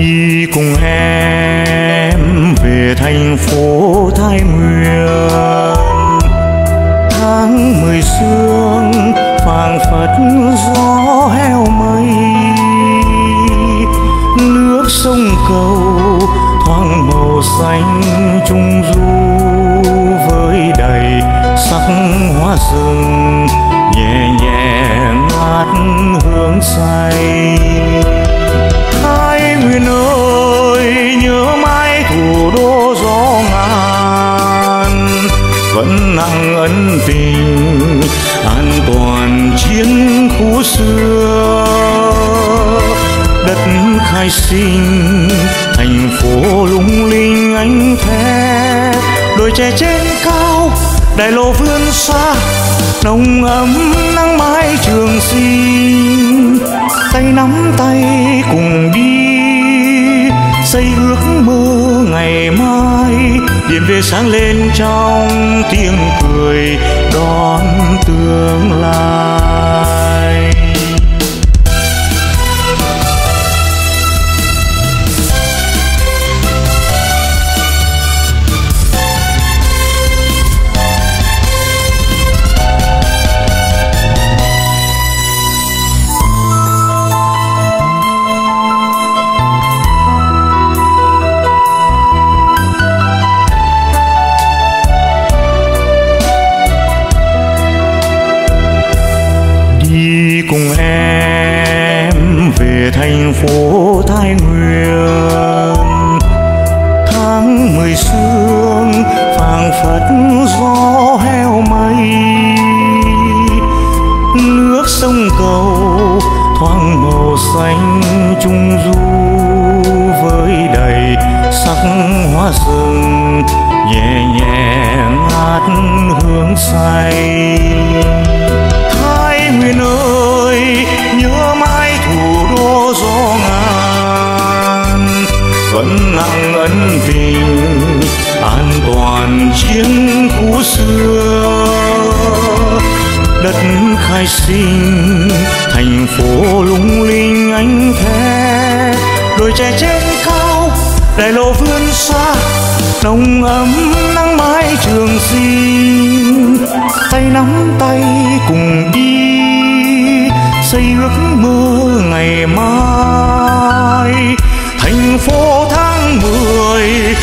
đi cùng em về thành phố thái nguyên. Tháng mười sương, phảng phất gió heo mây. Nước sông cầu, thoáng màu xanh trung du với đầy sắc hoa rừng nhẹ nhẹ tình an toàn chiến khu xưa đất khai sinh thành phố lung linh ánh thép đồi trẻ trên cao đại lộ vươn xa nồng ấm nắng mãi trường sinh tay nắm tay cùng đi xây ước mơ ngày mai điểm về sáng lên trong tiếng cười đón tương lai. Cùng em về thành phố thái nguyên. Tháng mười sương, phảng phất gió heo mây. Nước sông cầu, thoáng màu xanh trung du với đầy sắc hoa rừng, nhẹ nhẹ ngát hương say. Toàn chiến khu xưa. Đất khai sinh, thành phố lung linh ánh thép đồi trẻ trên cao, đại lộ vươn xa. Nồng ấm nắng mãi trường sinh. Tay nắm tay cùng đi, xây ước mơ ngày mai. Thành phố tháng mười